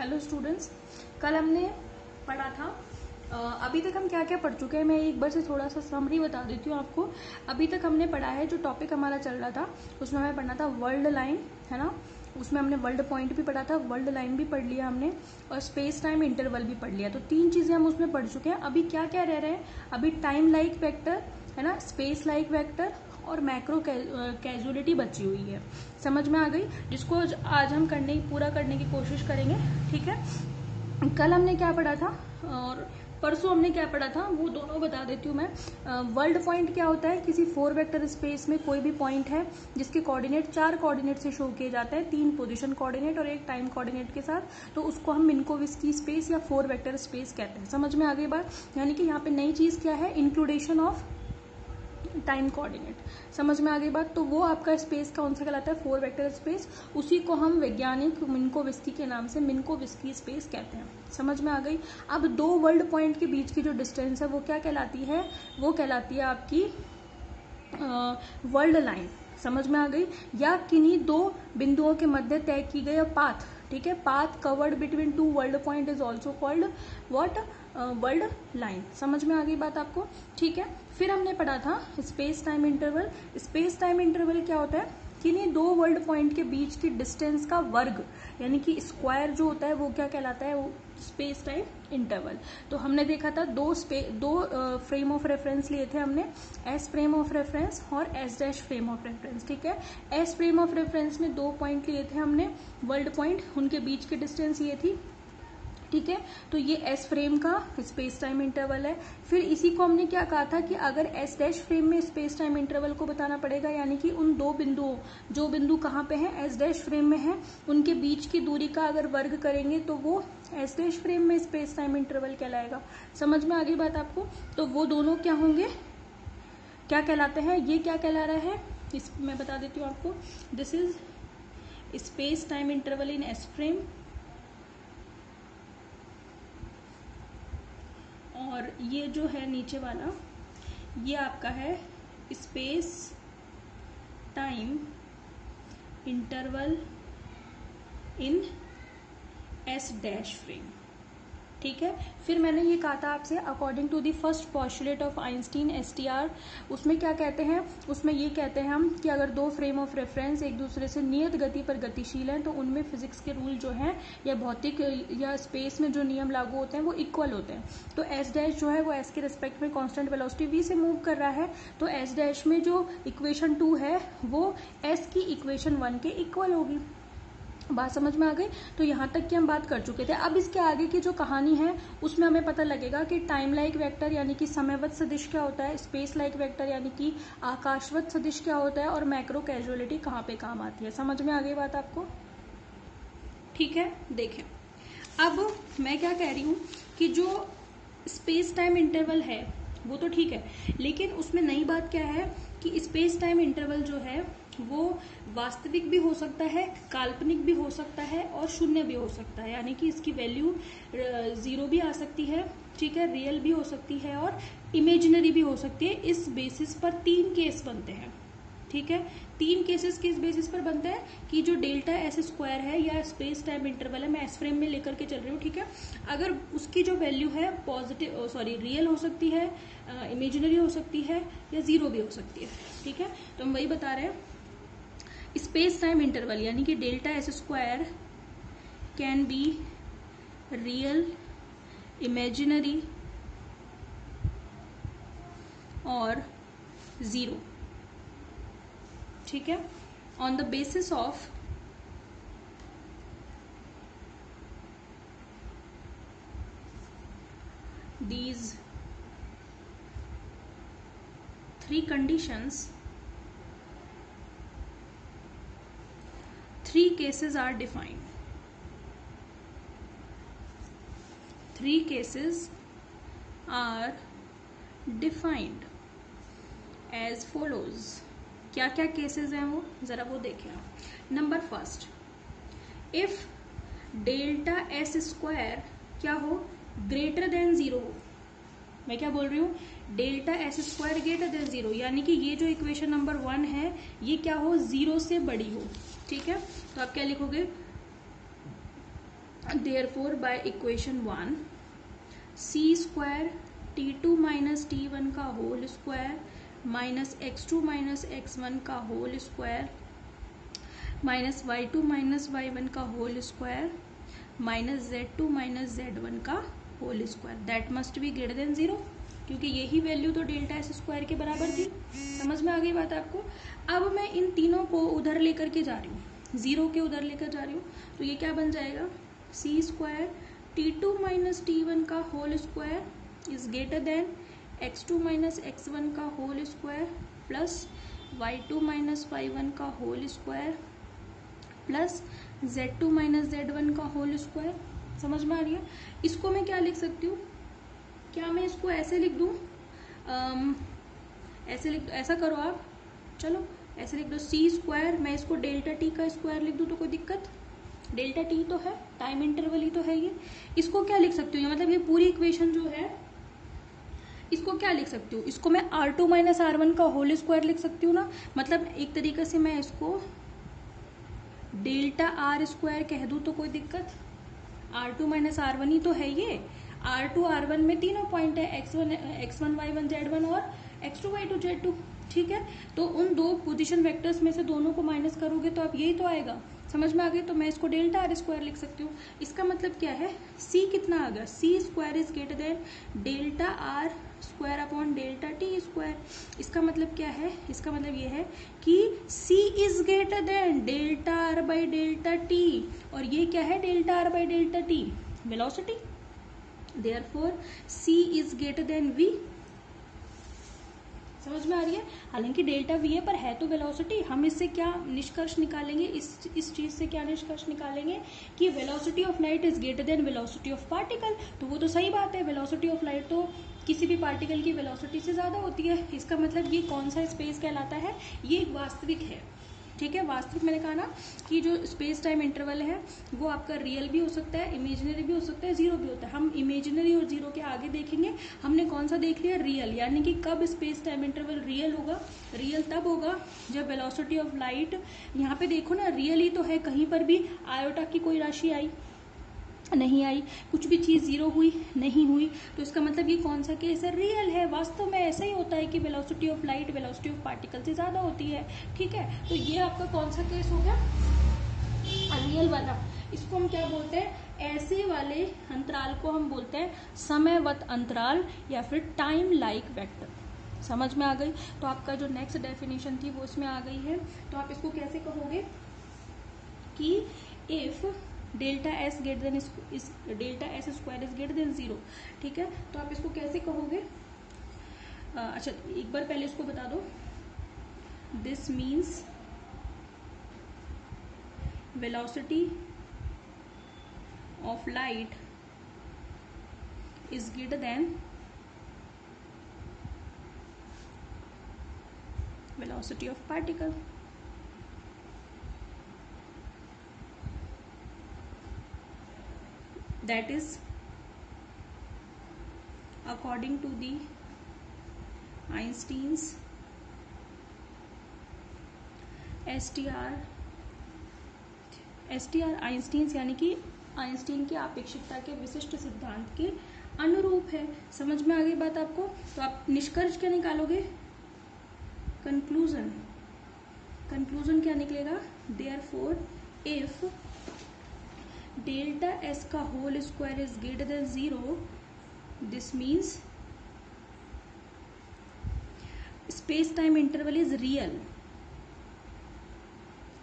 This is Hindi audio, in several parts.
हेलो स्टूडेंट्स कल हमने पढ़ा था अभी तक हम क्या क्या पढ़ चुके हैं मैं एक बार से थोड़ा सा समरी बता देती हूँ आपको अभी तक हमने पढ़ा है जो टॉपिक हमारा चल रहा था उसमें हमें पढ़ना था वर्ल्ड लाइन है ना उसमें हमने वर्ल्ड पॉइंट भी पढ़ा था वर्ल्ड लाइन भी पढ़ लिया हमने और स्पेस टाइम इंटरवल भी पढ़ लिया तो तीन चीज़ें हम उसमें पढ़ चुके हैं अभी क्या क्या रह रहे हैं अभी टाइम लाइक वैक्टर है ना स्पेस लाइक वैक्टर और मैक्रो कैजुअलिटी बची हुई है समझ में आ गई जिसको आज हम करने पूरा करने की कोशिश करेंगे ठीक है कल हमने क्या पढ़ा था और परसों हमने क्या पढ़ा था वो दोनों बता देती हूँ मैं वर्ल्ड uh, पॉइंट क्या होता है किसी फोर वेक्टर स्पेस में कोई भी पॉइंट है जिसके कोऑर्डिनेट चार कोऑर्डिनेट से शो किए जाते हैं तीन पोजीशन कोऑर्डिनेट और एक टाइम कोऑर्डिनेट के साथ तो उसको हम मिनकोविस की स्पेस या फोर वेक्टर स्पेस कहते हैं समझ में आगे बात यानी कि यहाँ पे नई चीज़ क्या है इंक्लूडेशन ऑफ टाइम कोऑर्डिनेट समझ में आ गई बात तो वो आपका स्पेस कौन सा कहलाता है फोर वेक्टर स्पेस उसी को हम वैज्ञानिक मिनकोविस्की के नाम से मिनकोविस्की स्पेस कहते हैं समझ में आ गई अब दो वर्ल्ड पॉइंट के बीच की जो डिस्टेंस है वो क्या कहलाती है वो कहलाती है आपकी वर्ल्ड लाइन समझ में आ गई या किन्हीं दो बिंदुओं के मध्य तय की गई पाथ ठीक है path covered between two world point is also called what world line समझ में आ गई बात आपको ठीक है फिर हमने पढ़ा था space time interval space time interval क्या होता है किन्हीं दो वर्ल्ड पॉइंट के बीच की डिस्टेंस का वर्ग यानी कि स्क्वायर जो होता है वो क्या कहलाता है वो स्पेस टाइम इंटरवल तो हमने देखा था दो स्पे दो फ्रेम ऑफ रेफरेंस लिए थे हमने एस फ्रेम ऑफ रेफरेंस और S dash frame of reference ठीक है एस फ्रेम ऑफ रेफरेंस में दो पॉइंट लिए थे हमने वर्ल्ड पॉइंट उनके बीच की डिस्टेंस ये थी ठीक है तो ये एस फ्रेम का स्पेस टाइम इंटरवल है फिर इसी को हमने क्या कहा था कि अगर एस डैश फ्रेम में स्पेस टाइम इंटरवल को बताना पड़ेगा यानी कि उन दो बिंदुओं जो बिंदु कहाँ पे हैं एस डैश फ्रेम में है उनके बीच की दूरी का अगर वर्ग करेंगे तो वो एस डैश फ्रेम में स्पेस टाइम इंटरवल कहलाएगा समझ में आ गई बात आपको तो वो दोनों क्या होंगे क्या कहलाते हैं ये क्या कहला रहा है इस मैं बता देती हूँ आपको this is space time interval in S frame और ये जो है नीचे वाला ये आपका है space time interval in S dash frame ठीक है फिर मैंने ये कहा था आपसे according to the first postulate of Einstein's उसमें क्या कहते हैं उसमें ये कहते हैं हम कि अगर दो फ्रेम ऑफ रेफरेंस एक दूसरे से नियत गति पर गतिशील हैं तो उनमें फिजिक्स के रूल जो हैं या भौतिक या स्पेस में जो नियम लागू होते हैं वो इक्वल होते हैं तो एस डैश जो है वो एस के रिस्पेक्ट में कॉन्स्टेंट वेलोसिटी वी से मूव कर रहा है तो एस डैश में जो इक्वेशन टू है वो एस की इक्वेशन वन के इक्वल होगी बात समझ में आ गई तो यहाँ तक की हम बात कर चुके थे अब इसके आगे की जो कहानी है उसमें हमें पता लगेगा कि टाइम लाइक वेक्टर यानी कि समयवत सदिश क्या होता है स्पेस लाइक वेक्टर यानी कि आकाशवत सदिश क्या होता है और मैक्रो कैजुअलिटी कहाँ पे काम आती है समझ में आ गई बात आपको ठीक है देखें अब मैं क्या कह रही हूँ कि जो स्पेस टाइम इंटरवल है वो तो ठीक है लेकिन उसमें नई बात क्या है कि स्पेस टाइम इंटरवल जो है वो वास्तविक भी हो सकता है काल्पनिक भी हो सकता है और शून्य भी हो सकता है यानी कि इसकी वैल्यू जीरो भी आ सकती है ठीक है रियल भी हो सकती है और इमेजिनरी भी हो सकती है इस बेसिस पर तीन केस बनते हैं ठीक है तीन केसेस किस बेसिस पर बनते हैं कि जो डेल्टा एस स्क्वायर है या स्पेस टाइम इंटरवल है मैं एस फ्रेम में लेकर के चल रही हूँ ठीक है अगर उसकी जो वैल्यू है पॉजिटिव सॉरी रियल हो सकती है इमेजिनरी हो सकती है या जीरो भी हो सकती है ठीक है तो हम वही बता रहे हैं स्पेस टाइम इंटरवल यानी कि delta S square can be real imaginary और ज़ीरो ठीक है on the basis of these three conditions three cases are defined. Three cases are defined as follows. क्या क्या केसेस हैं वो ज़रा वो देखें आप number first if delta S square क्या हो ग्रेटर देन जीरो हो मैं क्या बोल रही हूँ delta S square greater than zero यानी कि ये जो इक्वेशन नंबर वन है ये क्या हो जीरो से बड़ी हो ठीक है तो आप क्या लिखोगे therefore by equation one C square T two minus T one का whole square minus X two minus X one का whole square minus Y two minus Y one का whole square minus Z two minus Z one का whole square that must be greater than zero क्योंकि यही वैल्यू तो डेल्टा एस स्क्वायर के बराबर थी समझ में आ गई बात आपको अब मैं इन तीनों को उधर लेकर के जा रही हूँ ज़ीरो के उधर लेकर जा रही हूँ तो ये क्या बन जाएगा C square T two minus T one का whole square is greater than X two minus X one का whole square plus Y two minus Y one का whole square plus Z two minus Z one का होल स्क्वायर समझ में आ रही है इसको मैं क्या लिख सकती हूँ क्या मैं इसको ऐसे लिख दूँ ऐसे लिख ऐसा करो आप चलो ऐसे लिख दो सी स्क्वायर मैं इसको डेल्टा टी का स्क्वायर लिख दूँ तो कोई दिक्कत डेल्टा टी तो है टाइम इंटरवल ही तो है ये इसको क्या लिख सकती हूँ मतलब ये पूरी इक्वेशन जो है इसको क्या लिख सकती हूँ इसको मैं R two minus R one का होल स्क्वायर लिख सकती हूँ ना मतलब एक तरीके से मैं इसको डेल्टा आर स्क्वायर कह दूँ तो कोई दिक्कत R two minus R one ही तो है ये आर टू आर वन में तीनों पॉइंट है X one X one Y one Z one और X two Y two Z two ठीक है तो उन दो पोजिशन वैक्टर्स में से दोनों को माइनस करोगे तो आप यही तो आएगा समझ में आ गई तो मैं इसको डेल्टा आर स्क्वायर लिख सकती हूँ इसका मतलब क्या है सी कितना आ गया C square is greater than delta R square upon delta T square इसका मतलब क्या है इसका मतलब ये है कि C is greater than delta R by delta T और ये क्या है delta R by delta T velocity therefore C is greater than V समझ में आ रही है हालांकि डेल्टा वी है पर है तो वेलोसिटी हम इससे क्या निष्कर्ष निकालेंगे इस इस चीज से क्या निष्कर्ष निकालेंगे कि velocity of light is greater than velocity of particle तो वो तो सही बात है वेलोसिटी ऑफ लाइट तो किसी भी पार्टिकल की वेलोसिटी से ज़्यादा होती है इसका मतलब ये कौन सा स्पेस कहलाता है ये वास्तविक है ठीक है वास्तविक मैंने कहा ना कि जो स्पेस टाइम इंटरवल है वो आपका रियल भी हो सकता है इमेजिनरी भी हो सकता है जीरो भी होता है हम इमेजिनरी और जीरो के आगे देखेंगे हमने कौन सा देख लिया रियल यानी कि कब स्पेस टाइम इंटरवल रियल होगा रियल तब होगा जब वेलोसिटी ऑफ लाइट यहाँ पे देखो ना रियल ही तो है कहीं पर भी आयोटा की कोई राशि आई नहीं आई कुछ भी चीज़ ज़ीरो हुई नहीं हुई तो इसका मतलब ये कौन सा केस है रियल है वास्तव में ऐसा ही होता है कि velocity of light velocity of particle से ज़्यादा होती है ठीक है तो ये आपका कौन सा केस हो गया अनरियल वाला इसको हम क्या बोलते हैं ऐसे वाले अंतराल को हम बोलते हैं समयवत अंतराल या फिर टाइम लाइक वेक्टर समझ में आ गई तो आपका जो नेक्स्ट डेफिनेशन थी वो इसमें आ गई है तो आप इसको कैसे कहोगे कि if delta S greater than delta S square is greater than zero ठीक है तो आप इसको कैसे कहोगे अच्छा तो एक बार पहले इसको बता दो this means velocity of light is greater than velocity of particle that is according to the einstein's str R einstein's यानी कि आइंस्टीन की आपेक्षिकता के विशिष्ट सिद्धांत के अनुरूप है समझ में आ गई बात आपको तो आप निष्कर्ष क्या निकालोगे कंक्लूजन कंक्लूजन क्या निकलेगा therefore if delta s का whole square is greater than 0, this means space-time interval is real.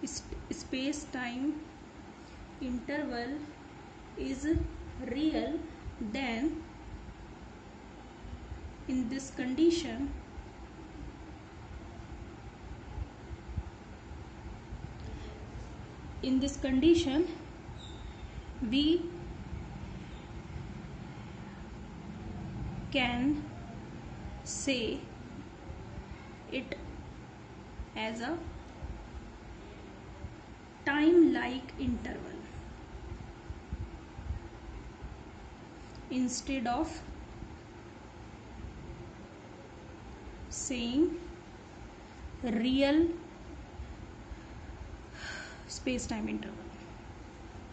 Space-time interval is real. Then in this condition, we can say it as a time like interval instead of saying real space time interval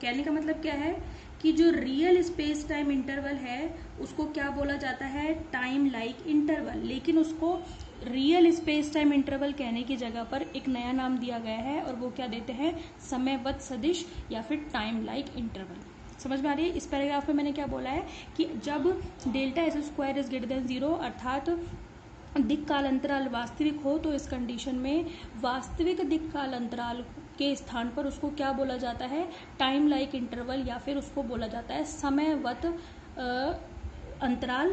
कहने का मतलब क्या है कि जो रियल स्पेस टाइम इंटरवल है उसको क्या बोला जाता है टाइम लाइक इंटरवल लेकिन उसको रियल स्पेस टाइम इंटरवल कहने की जगह पर एक नया नाम दिया गया है और वो क्या देते हैं समयबद्ध सदिश या फिर टाइम लाइक इंटरवल समझ में आ रही है इस पैराग्राफ में मैंने क्या बोला है कि जब delta S square is greater than zero अर्थात दिक्काल अंतराल वास्तविक हो तो इस कंडीशन में वास्तविक दिक्काल अंतराल के स्थान पर उसको क्या बोला जाता है टाइम लाइक इंटरवल या फिर उसको बोला जाता है समयवत अंतराल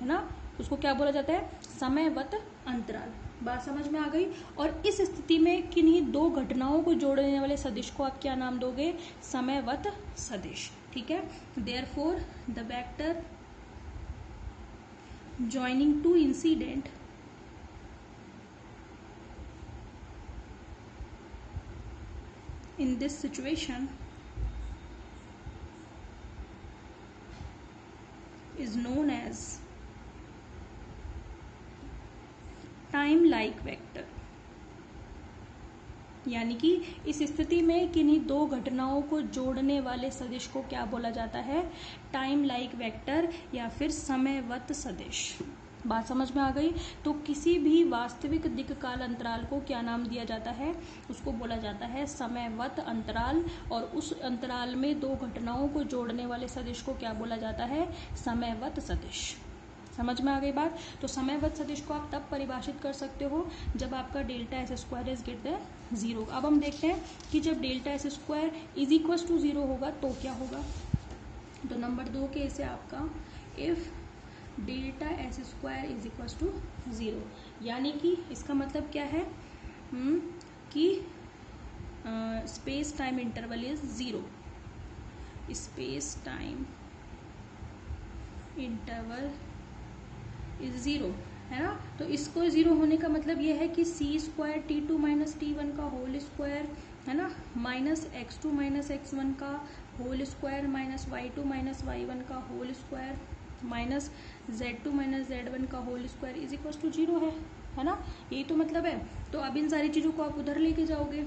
है ना उसको क्या बोला जाता है समयवत अंतराल बात समझ में आ गई और इस स्थिति में किन्हीं दो घटनाओं को जोड़ने वाले सदिश को आप क्या नाम दोगे समयवत सदिश ठीक है therefore the vector joining two incident in this situation is known as time like vector यानी कि इस स्थिति में किन्हीं दो घटनाओं को जोड़ने वाले सदिश को क्या बोला जाता है टाइम लाइक वेक्टर या फिर समयवत सदिश बात समझ में आ गई तो किसी भी वास्तविक दिक काल अंतराल को क्या नाम दिया जाता है उसको बोला जाता है समयवत अंतराल और उस अंतराल में दो घटनाओं को जोड़ने वाले सदिश को क्या बोला जाता है समयवत सदिश समझ में आ गई बात तो समयवत सदिश को आप तब परिभाषित कर सकते हो जब आपका delta S square is greater zero अब हम देखते हैं कि जब delta S square is equal to zero होगा तो क्या होगा तो नंबर दो के इसे आपका if delta S square is equal to zero यानी कि इसका मतलब क्या है हुँ? हम्म, कि space time interval is zero space time interval is zero है ना तो इसको ज़ीरो होने का मतलब ये है कि C square T two minus T one का होल स्क्वायर है ना minus X two minus X one का whole square minus Y two minus Y one का whole square minus Z two minus Z one का whole square is equal to zero है है ना यही तो मतलब है तो अब इन सारी चीज़ों को आप उधर लेके जाओगे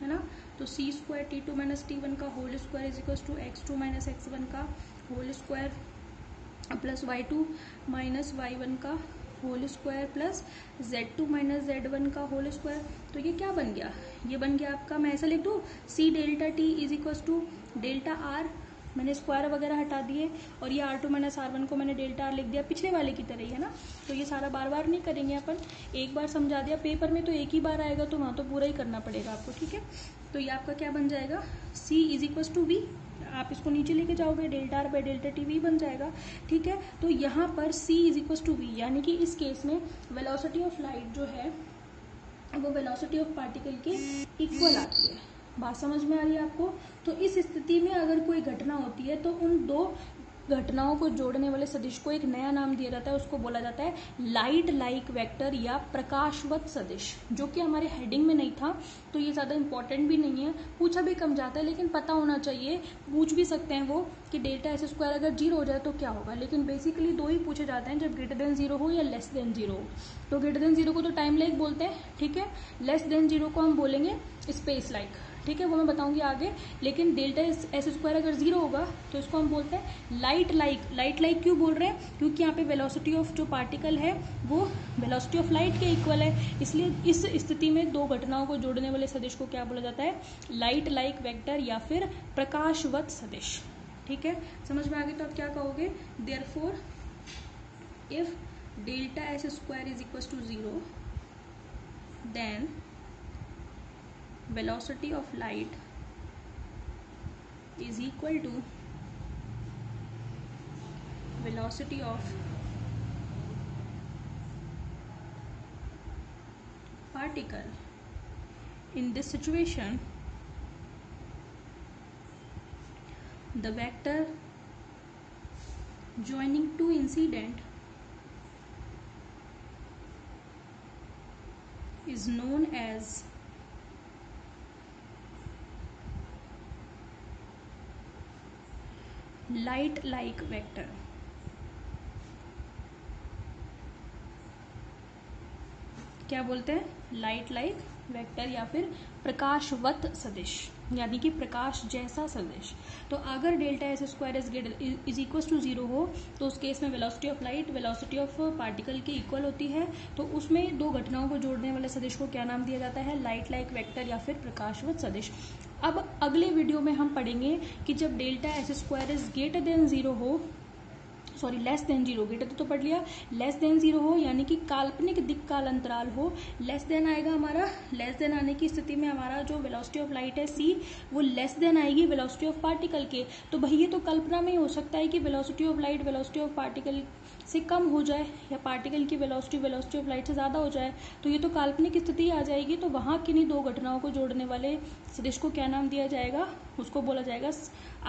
है ना तो C square T two minus T one का whole square is equal to X two minus X one का whole square plus Y two minus Y one का whole square plus Z two minus Z one का होल स्क्वायर तो ये क्या बन गया ये बन गया आपका मैं ऐसा लिख दूँ C delta T is equal to delta R मैंने स्क्वायर वगैरह हटा दिए और ये R two minus R one को मैंने डेल्टा आर लिख दिया पिछले वाले की तरह ही है ना तो ये सारा बार बार नहीं करेंगे अपन एक बार समझा दिया पेपर में तो एक ही बार आएगा तो वहाँ तो पूरा ही करना पड़ेगा आपको ठीक है तो ये आपका क्या बन जाएगा C is equals to V आप इसको नीचे लेके जाओगे delta R by delta T V बन जाएगा ठीक है तो यहाँ पर C is equals to V यानी कि इस केस में वेलोसिटी ऑफ लाइट जो है वो वेलोसिटी ऑफ पार्टिकल के इक्वल आती है बात समझ में आ रही है आपको तो इस स्थिति में अगर कोई घटना होती है तो उन दो घटनाओं को जोड़ने वाले सदिश को एक नया नाम दिया जाता है उसको बोला जाता है लाइट लाइक वेक्टर या प्रकाशवत सदिश जो कि हमारे हेडिंग में नहीं था तो ये ज़्यादा इंपॉर्टेंट भी नहीं है पूछा भी कम जाता है लेकिन पता होना चाहिए पूछ भी सकते हैं वो कि डेल्टा एस स्क्वायर अगर जीरो हो जाए तो क्या होगा लेकिन बेसिकली दो ही पूछे जाते हैं जब ग्रेटर देन जीरो हो या लेस देन जीरो हो तो ग्रेटर देन जीरो को तो टाइम लाइक बोलते हैं ठीक है लेस देन जीरो को हम बोलेंगे स्पेस लाइक ठीक है वो मैं बताऊंगी आगे लेकिन डेल्टा एस स्क्वायर अगर जीरो होगा तो इसको हम बोलते हैं लाइट लाइक लाइट लाइक क्यों बोल रहे हैं क्योंकि यहाँ पे वेलोसिटी ऑफ जो पार्टिकल है वो वेलोसिटी ऑफ लाइट के इक्वल है इसलिए इस स्थिति में दो घटनाओं को जोड़ने वाले सदिश को क्या बोला जाता है लाइट लाइक वैक्टर या फिर प्रकाशवत सदिश ठीक है समझ में आ गई तो आप क्या कहोगे therefore if delta S square is equal to zero then velocity of light is equal to velocity of particle in this situation the vector joining two incident is known as light like vector क्या बोलते हैं लाइट लाइक वेक्टर या फिर प्रकाशवत सदिश यानी कि प्रकाश जैसा सदिश तो अगर delta S square S greater is equal to zero हो तो उस केस में velocity of light velocity of particle की इक्वल होती है तो उसमें दो घटनाओं को जोड़ने वाले सदिश को क्या नाम दिया जाता है लाइट लाइक वैक्टर या फिर प्रकाशवत सदिश अब अगले वीडियो में हम पढ़ेंगे कि जब delta S square is greater than zero हो sorry less than zero greater तो पढ़ लिया लेस देन जीरो हो यानी कि काल्पनिक दिक काल अंतराल हो लेस देन आएगा हमारा लेस देन आने की स्थिति में हमारा जो वेलोसिटी ऑफ लाइट है सी वो लेस देन आएगी वेलोसिटी ऑफ पार्टिकल के तो भाई ये तो कल्पना में ही हो सकता है कि velocity of light velocity of particle से कम हो जाए या पार्टिकल की वेलोसिटी वेलोसिटी ऑफ लाइट से ज़्यादा हो जाए तो ये तो काल्पनिक स्थिति आ जाएगी तो वहाँ किन्हीं दो घटनाओं को जोड़ने वाले सदिश को क्या नाम दिया जाएगा उसको बोला जाएगा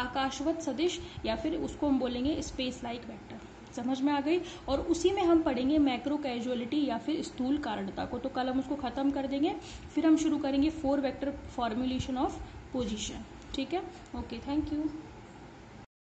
आकाशवत सदिश या फिर उसको हम बोलेंगे स्पेस लाइक -like फैक्टर समझ में आ गई और उसी में हम पढ़ेंगे मैक्रो कैजुअलिटी या फिर स्थूल कारणता को तो कल हम उसको ख़त्म कर देंगे फिर हम शुरू करेंगे four vector formulation of position ठीक है ओके थैंक यू